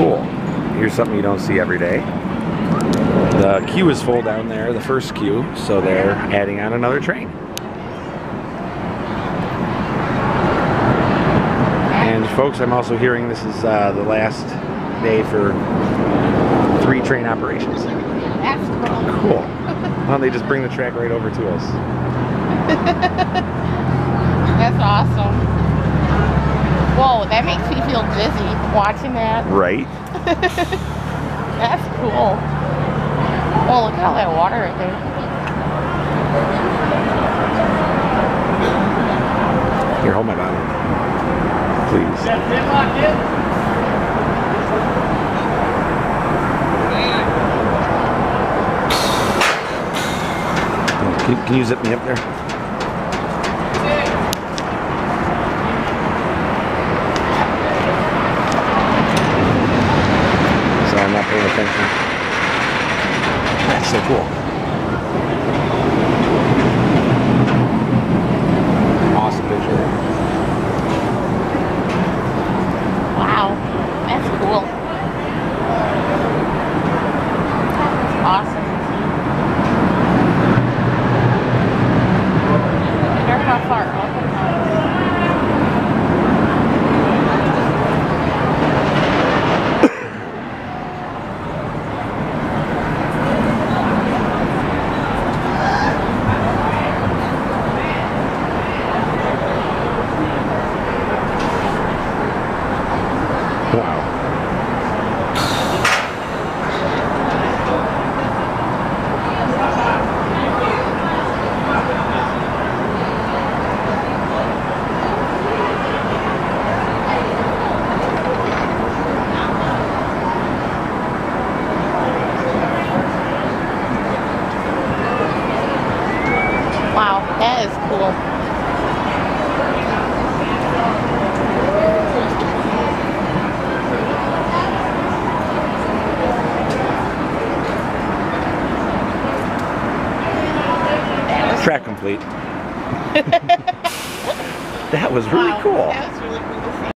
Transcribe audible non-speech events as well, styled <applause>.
Cool. Here's something you don't see every day. The queue is full down there, the first queue, so they're adding on another train. And folks, I'm also hearing this is uh, the last day for three train operations. Cool. Why don't they just bring the track right over to us? <laughs> That's awesome. Whoa, that makes me feel dizzy watching that. Right? <laughs> That's cool. Oh, look at all that water right there. Here, hold my bottle. Please. Can, can you zip me up there? So I'm not paying attention. That's so cool. Awesome picture. Wow, Track complete. <laughs> that was really wow, cool.